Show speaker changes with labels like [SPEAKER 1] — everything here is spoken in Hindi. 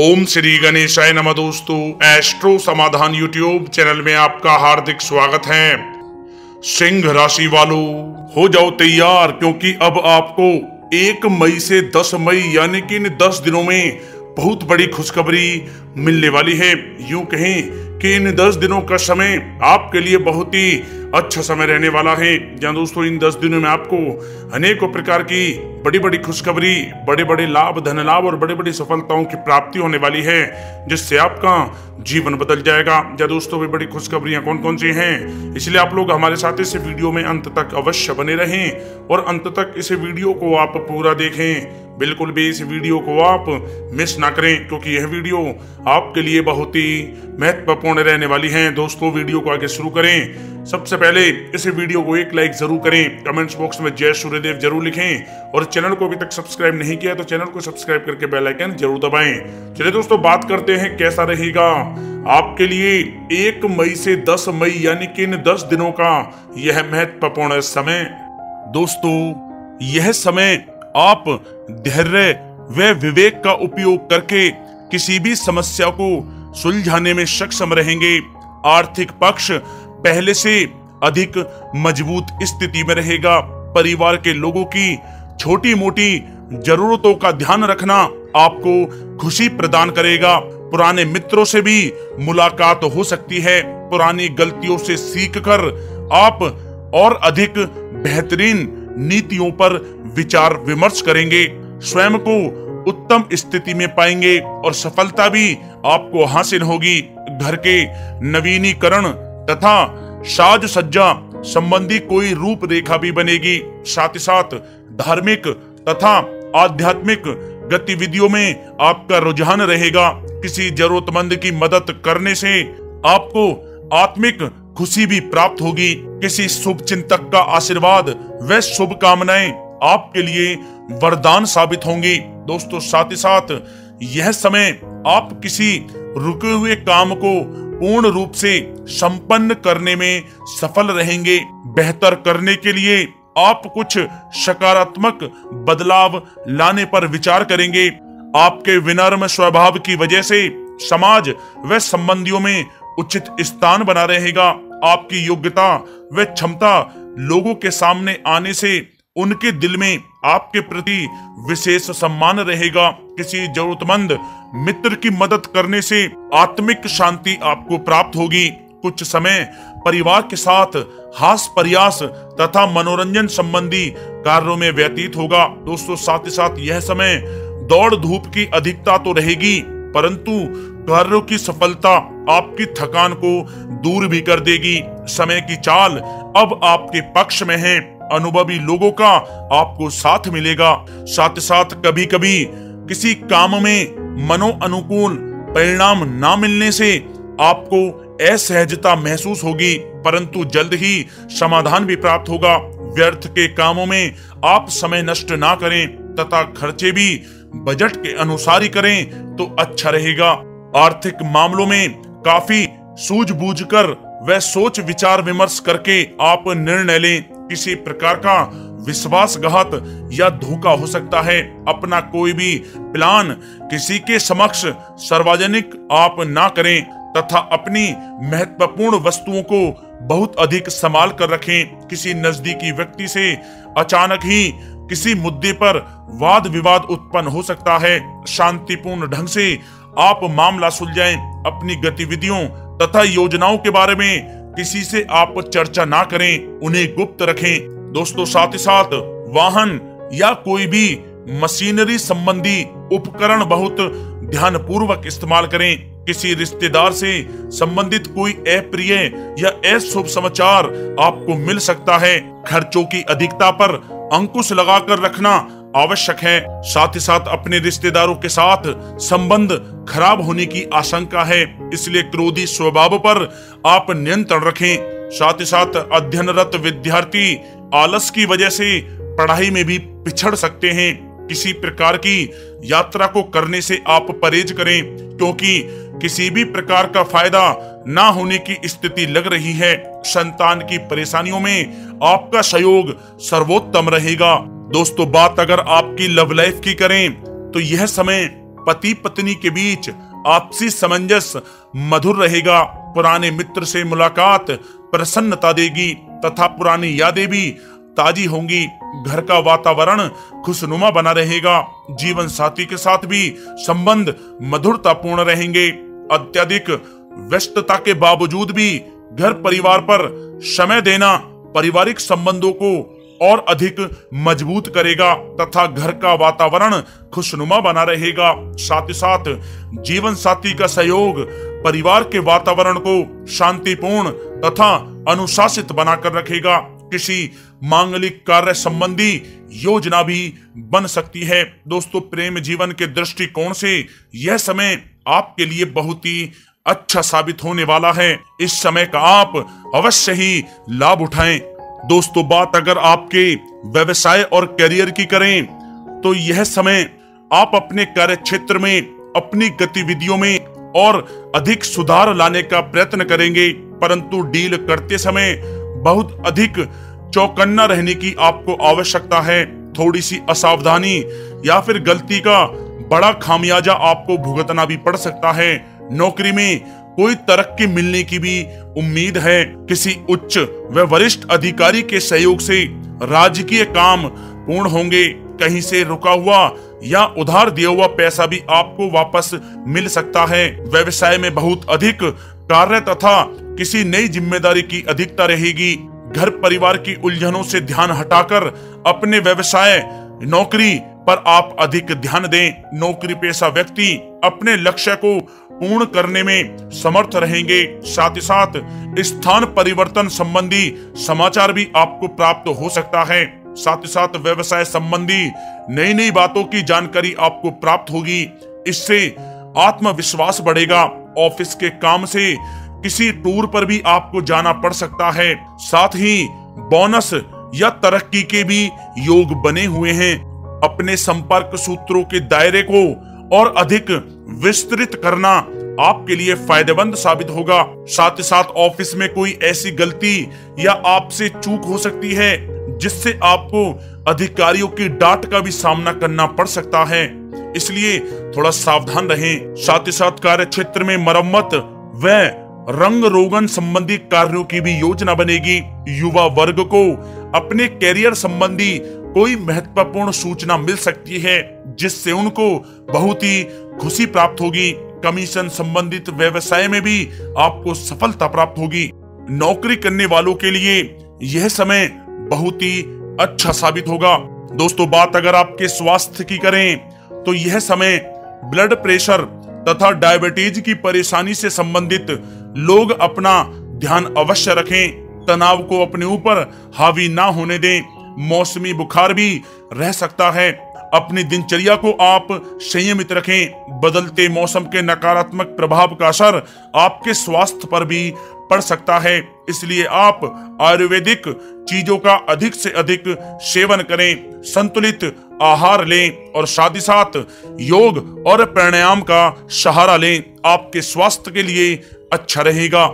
[SPEAKER 1] ओम श्री गणेशाय नमः दोस्तों एस्ट्रो समाधान यूट्यूब चैनल में आपका हार्दिक स्वागत है। सिंह राशि वालों, हो जाओ तैयार, क्योंकि अब आपको एक मई से दस मई, यानी कि इन दस दिनों में बहुत बड़ी खुशखबरी मिलने वाली है। यूँ कहें कि इन दस दिनों का समय आपके लिए बहुत ही अच्छा समय रहने वाला है। जहाँ दोस्तों, इन दस दिनों में आपको अनेकों प्रकार की बड़ी बड़ी खुशखबरी बड़े बड़े लाभ धन लाभ और बड़ी बड़ी सफलताओं की प्राप्ति होने वाली है, जिससे आपका जीवन बदल जाएगा। या दोस्तों भी बड़ी खुशखबरियाँ कौन कौन सी हैं? इसलिए आप लोग हमारे साथ इस वीडियो में अंत तक अवश्य बने रहें और अंत तक इस वीडियो को आप पूरा देखें। बिल्कुल भी इस वीडियो को आप मिस ना करें, क्योंकि यह वीडियो आपके लिए बहुत ही महत्वपूर्ण रहने वाली है। दोस्तों, वीडियो को आगे शुरू करें। सबसे पहले इस वीडियो को एक लाइक ज़रूर करें। कमेंट्स बॉक्स में जय सूर्यदेव ज़रूर लिखें। और चैनल को अभी तक सब्सक्राइब नहीं किया तो चैनल को सब्सक्राइब करके बेल आइकन ज़रूर दबाएँ। चलिए दोस्तों, बात करते हैं कैसा रहेगा। आपके लिए एक मई से दस मई, यानी कि इन दस दिनों का यह महत्वपूर्ण समय। दोस्तों, यह समय आप धैर्य व विवेक का उपयोग करके किसी भी समस्या को सुलझाने में सक्षम रहेंगे। आर्थिक पक्ष पहले से अधिक मज़बूत स्थिति में रहेगा। परिवार के लोगों की छोटी मोटी जरूरतों का ध्यान रखना आपको खुशी प्रदान करेगा। पुराने मित्रों से भी मुलाकात हो सकती है। पुरानी गलतियों से सीखकर आप और अधिक बेहतरीन नीतियों पर विचार विमर्श करेंगे, स्वयं को उत्तम स्थिति में पाएँगे और सफलता भी आपको हासिल होगी। घर के नवीनीकरण तथा साज सज्जा संबंधी कोई रूप रेखा भी बनेगी। साथ ही साथ धार्मिक तथा आध्यात्मिक गतिविधियों में आपका रुझान रहेगा। किसी जरूरतमंद की मदद करने से आपको आत्मिक खुशी भी प्राप्त होगी। किसी शुभ चिंतक का आशीर्वाद व शुभ कामनाएँ आपके लिए वरदान साबित होंगी। दोस्तों, साथ ही साथ, यह समय आप किसी रुके हुए काम को पूर्ण रूप से संपन्न करने में सफल रहेंगे। बेहतर करने के लिए आप कुछ सकारात्मक बदलाव लाने पर विचार करेंगे। आपके विनम्र स्वभाव की वजह से समाज व संबंधियों में उचित स्थान बना रहेगा। आपकी योग्यता व क्षमता लोगों के सामने आने से उनके दिल में आपके प्रति विशेष सम्मान रहेगा। किसी जरूरतमंद मित्र की मदद करने से आत्मिक शांति आपको प्राप्त होगी। कुछ समय परिवार के साथ हास प्रयास तथा मनोरंजन संबंधी कार्यों में व्यतीत होगा। दोस्तों, साथ ही साथ यह समय दौड़ धूप की अधिकता तो रहेगी। परंतु कार्यों की सफलता आपकी थकान को दूर भी कर देगी। समय की चाल अब आपके पक्ष में है। अनुभवी लोगों का आपको साथ मिलेगा। साथ साथ कभी कभी किसी काम में मनो अनुकूल परिणाम ना मिलने से आपको असहजता महसूस होगी। परंतु जल्द ही समाधान भी प्राप्त होगा। व्यर्थ के कामों में आप समय नष्ट ना करें तथा खर्चे भी बजट के अनुसार ही करें तो अच्छा रहेगा। आर्थिक मामलों में काफ़ी सूझबूझ कर सोच विचार विमर्श करके आप निर्णय लें। किसी प्रकार का विश्वासघात या धोखा हो सकता है। अपना कोई भी प्लान किसी के समक्ष सार्वजनिक आप ना करें तथा अपनी महत्वपूर्ण वस्तुओं को बहुत अधिक संभाल कर रखें। किसी नजदीकी व्यक्ति से अचानक ही किसी मुद्दे पर वाद विवाद उत्पन्न हो सकता है। शांतिपूर्ण ढंग से आप मामला सुलझाएँ, अपनी गतिविधियों तथा योजनाओं के बारे में किसी से आप चर्चा ना करें, उन्हें गुप्त रखें। दोस्तों, साथ ही साथ वाहन या कोई भी मशीनरी संबंधी उपकरण बहुत ध्यान पूर्वक इस्तेमाल करें। किसी रिश्तेदार से संबंधित कोई अप्रिय या अशुभ समाचार आपको मिल सकता है। खर्चों की अधिकता पर अंकुश लगाकर रखना आवश्यक है। साथ ही साथ अपने रिश्तेदारों के साथ संबंध खराब होने की आशंका है। इसलिए क्रोधी स्वभाव पर आप नियंत्रण रखें। साथ ही साथ अध्ययनरत विद्यार्थी आलस की वजह से पढ़ाई में भी पिछड़ सकते हैं। किसी प्रकार की यात्रा को करने से आप परहेज करें, क्योंकि किसी भी प्रकार का फ़ायदा ना होने की स्थिति लग रही है। संतान की परेशानियों में आपका सहयोग सर्वोत्तम रहेगा। दोस्तों, बात अगर आपकी लव लाइफ की करें तो यह समय पति पत्नी के बीच आपसी समंजस मधुर रहेगा। पुराने मित्र से मुलाकात प्रसन्नता देगी तथा पुरानी यादें भी ताजी होंगी। घर का वातावरण खुशनुमा बना रहेगा। जीवन साथी के साथ भी संबंध मधुरतापूर्ण रहेंगे। अत्यधिक व्यस्तता के बावजूद भी घर परिवार पर समय देना पारिवारिक संबंधों को और अधिक मज़बूत करेगा तथा घर का वातावरण खुशनुमा बना रहेगा। साथ ही साथ जीवन साथी का सहयोग परिवार के वातावरण को शांतिपूर्ण तथा अनुशासित बनाकर रखेगा। किसी मांगलिक कार्य संबंधी योजना भी बन सकती है। दोस्तों, प्रेम जीवन के दृष्टिकोण से यह समय आपके लिए बहुत ही अच्छा साबित होने वाला है। इस समय का आप अवश्य ही लाभ उठाएँ। दोस्तों, बात अगर आपके व्यवसाय और करियर की करें तो यह समय आप अपने कार्य क्षेत्र में, अपनी गतिविधियों में और अधिक सुधार लाने का प्रयत्न करेंगे। परंतु डील करते समय बहुत अधिक चौकन्ना रहने की आपको आवश्यकता है। थोड़ी सी असावधानी या फिर गलती का बड़ा खामियाजा आपको भुगतना भी पड़ सकता है। नौकरी में कोई तरक्की मिलने की भी उम्मीद है? किसी उच्च व वरिष्ठ अधिकारी के सहयोग से राजकीय काम पूर्ण होंगे। कहीं से रुका हुआ या उधार दिया हुआ पैसा भी आपको वापस मिल सकता है। व्यवसाय में बहुत अधिक कार्य तथा किसी नई ज़िम्मेदारी की अधिकता रहेगी। घर परिवार की उलझनों से ध्यान हटाकर अपने व्यवसाय, नौकरी पर आप अधिक ध्यान दें। नौकरी पेशा व्यक्ति अपने लक्ष्य को पूर्ण करने में समर्थ रहेंगे। साथ ही साथ स्थान परिवर्तन संबंधी समाचार भी आपको प्राप्त हो सकता है। साथ ही साथ व्यवसाय संबंधी नई नई बातों की जानकारी आपको प्राप्त होगी। इससे आत्मविश्वास बढ़ेगा। ऑफ़िस के काम से किसी टूर पर भी आपको जाना पड़ सकता है। साथ ही बोनस या तरक्की के भी योग बने हुए हैं। अपने संपर्क सूत्रों के दायरे को और अधिक विस्तृत करना आपके लिए फ़ायदेमंद साबित होगा। साथ ही साथ ऑफ़िस में कोई ऐसी गलती या आपसे चूक हो सकती है, जिससे आपको अधिकारियों की डांट का भी सामना करना पड़ सकता है। इसलिए थोड़ा सावधान रहें। साथ ही साथ कार्य क्षेत्र में मरम्मत व रंग रोगन संबंधी कार्यों की भी योजना बनेगी। युवा वर्ग को अपने कैरियर संबंधी कोई महत्वपूर्ण सूचना मिल सकती है, जिससे उनको बहुत ही खुशी प्राप्त होगी। कमीशन संबंधित व्यवसाय में भी आपको सफलता प्राप्त होगी। नौकरी करने वालों के लिए यह समय बहुत ही अच्छा साबित होगा। दोस्तों, बात अगर आपके स्वास्थ्य की करें तो यह समय ब्लड प्रेशर तथा डायबिटीज़ की परेशानी से संबंधित लोग अपना ध्यान अवश्य रखें। तनाव को अपने ऊपर हावी ना होने दें। मौसमी बुखार भी रह सकता है। अपनी दिनचर्या को आप संयमित रखें। बदलते मौसम के नकारात्मक प्रभाव का असर आपके स्वास्थ्य पर भी पड़ सकता है। इसलिए आप आयुर्वेदिक चीज़ों का अधिक से अधिक सेवन करें, संतुलित आहार लें और साथ ही साथ योग और प्राणायाम का सहारा लें। आपके स्वास्थ्य के लिए अच्छा रहेगा।